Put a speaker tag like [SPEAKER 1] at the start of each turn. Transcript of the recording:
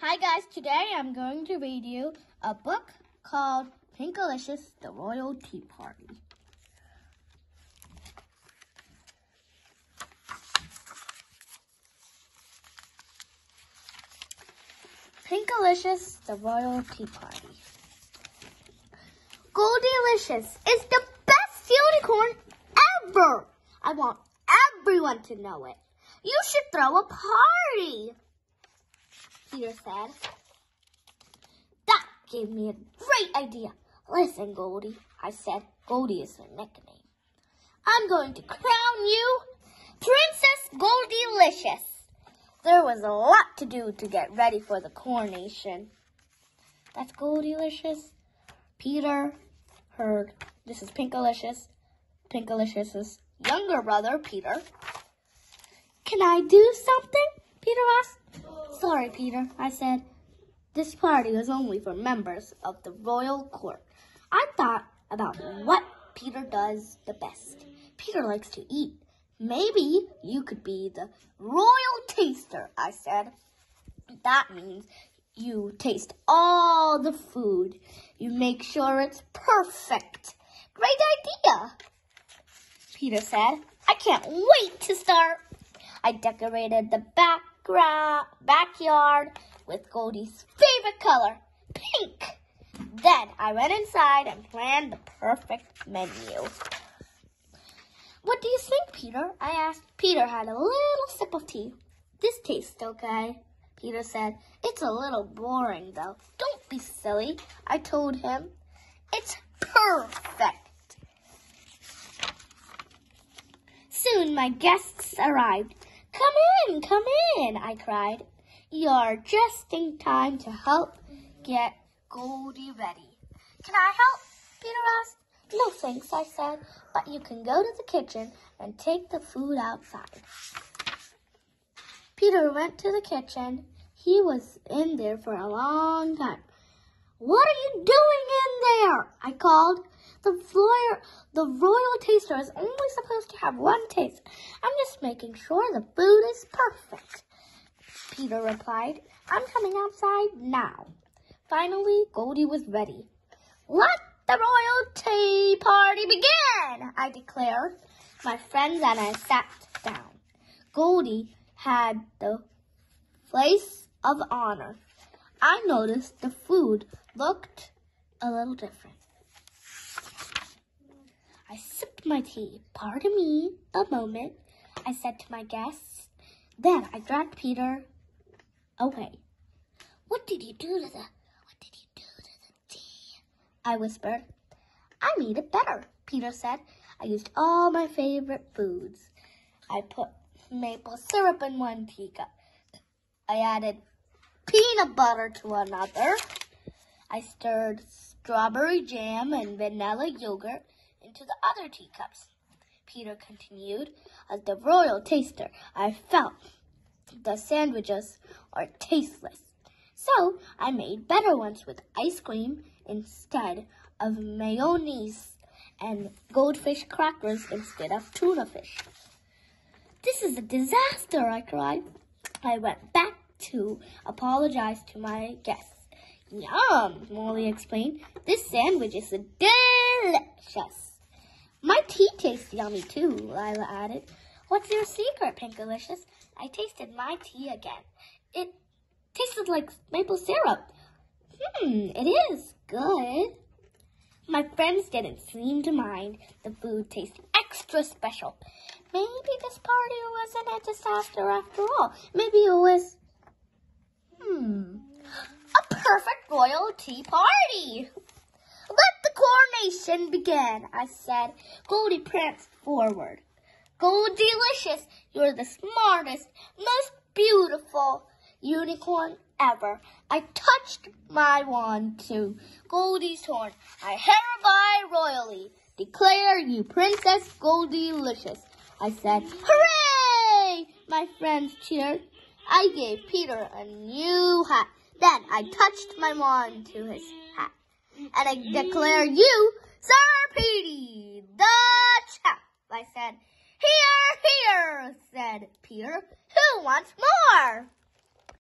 [SPEAKER 1] Hi guys, today I'm going to read you a book called Pinkalicious, The Royal Tea Party. Pinkalicious, The Royal Tea Party. Goldilicious is the best unicorn ever. I want everyone to know it. You should throw a party. Peter said. That gave me a great idea. Listen, Goldie, I said. Goldie is her nickname. I'm going to crown you Princess Goldilicious. There was a lot to do to get ready for the coronation. That's Goldilicious. Peter heard. This is Pinkalicious. Pinkalicious's younger brother, Peter. Can I do something? Peter asked. Sorry, Peter, I said. This party was only for members of the royal court. I thought about what Peter does the best. Peter likes to eat. Maybe you could be the royal taster, I said. That means you taste all the food. You make sure it's perfect. Great idea, Peter said. I can't wait to start. I decorated the back backyard with Goldie's favorite color, pink. Then I went inside and planned the perfect menu. What do you think, Peter? I asked. Peter had a little sip of tea. This tastes okay, Peter said. It's a little boring, though. Don't be silly, I told him. It's perfect. Soon my guests arrived. Come in, come in, I cried. You're just in time to help get Goldie ready. Can I help? Peter asked. No thanks, I said, but you can go to the kitchen and take the food outside. Peter went to the kitchen. He was in there for a long time. What are you doing in there? I called. The royal, the royal taster is only supposed to have one taste. I'm just making sure the food is perfect. Peter replied, I'm coming outside now. Finally, Goldie was ready. Let the royal tea party begin, I declared. My friends and I sat down. Goldie had the place of honor. I noticed the food looked a little different. I sipped my tea. Pardon me a moment, I said to my guests. Then I dragged Peter away. What did you do to the, what did you do to the tea? I whispered. I made it better, Peter said. I used all my favorite foods. I put maple syrup in one teacup. I added peanut butter to another. I stirred strawberry jam and vanilla yogurt into the other teacups. Peter continued, as the royal taster, I felt the sandwiches are tasteless. So I made better ones with ice cream instead of mayonnaise and goldfish crackers instead of tuna fish. This is a disaster, I cried. I went back to apologize to my guests. Yum, Molly explained. This sandwich is delicious. My tea tastes yummy too, Lila added. What's your secret, Pinkalicious? I tasted my tea again. It tasted like maple syrup. Hmm, it is good. My friends didn't seem to mind. The food tasted extra special. Maybe this party wasn't a disaster after all. Maybe it was, hmm, a perfect royal tea party. Coronation begin, I said. Goldie pranced forward. Goldilicious, you're the smartest, most beautiful unicorn ever. I touched my wand to Goldie's horn. I hereby royally declare you Princess Goldilicious. I said, Hooray! My friends cheered. I gave Peter a new hat. Then I touched my wand to his hat. And I declare you Sir Petey the chap. I said, here, here, said Peter. Who wants more?